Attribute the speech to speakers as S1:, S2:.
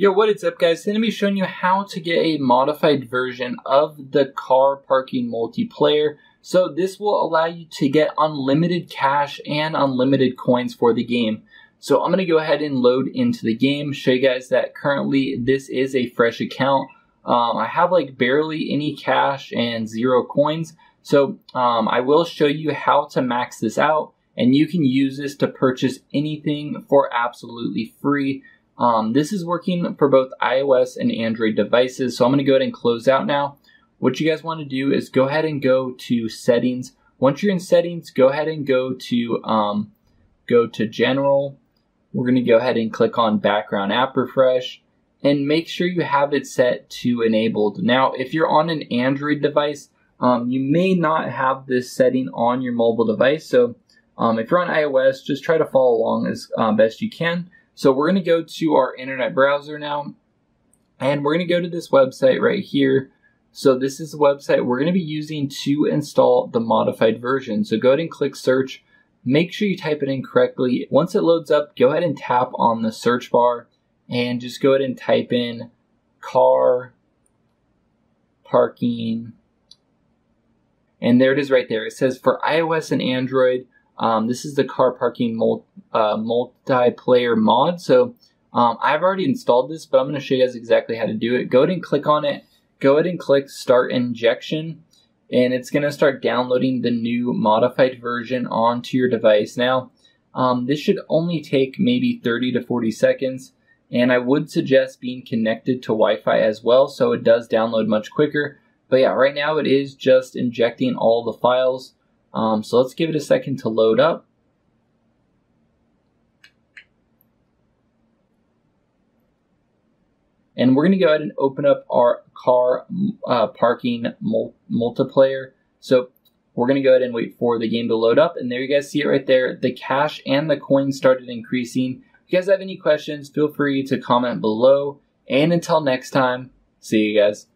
S1: Yo, what is up guys? Today I'm going to be showing you how to get a modified version of the car parking multiplayer. So this will allow you to get unlimited cash and unlimited coins for the game. So I'm going to go ahead and load into the game, show you guys that currently this is a fresh account. Um, I have like barely any cash and zero coins. So um, I will show you how to max this out and you can use this to purchase anything for absolutely free. Um, this is working for both iOS and Android devices. So I'm going to go ahead and close out now. What you guys want to do is go ahead and go to settings. Once you're in settings, go ahead and go to um, go to general. We're going to go ahead and click on background app refresh and make sure you have it set to enabled. Now, if you're on an Android device, um, you may not have this setting on your mobile device. So um, if you're on iOS, just try to follow along as uh, best you can. So we're going to go to our internet browser now, and we're going to go to this website right here. So this is the website we're going to be using to install the modified version. So go ahead and click search. Make sure you type it in correctly. Once it loads up, go ahead and tap on the search bar and just go ahead and type in car parking. And there it is right there. It says for iOS and Android, um, this is the car parking mul- uh, multiplayer mod. So um, I've already installed this, but I'm going to show you guys exactly how to do it. Go ahead and click on it. Go ahead and click Start Injection, and it's going to start downloading the new modified version onto your device. Now, um, this should only take maybe 30 to 40 seconds, and I would suggest being connected to Wi-Fi as well, so it does download much quicker. But yeah, right now it is just injecting all the files. Um, so let's give it a second to load up. And we're going to go ahead and open up our car uh, parking mul multiplayer. So we're going to go ahead and wait for the game to load up. And there you guys see it right there. The cash and the coins started increasing. If you guys have any questions, feel free to comment below. And until next time, see you guys.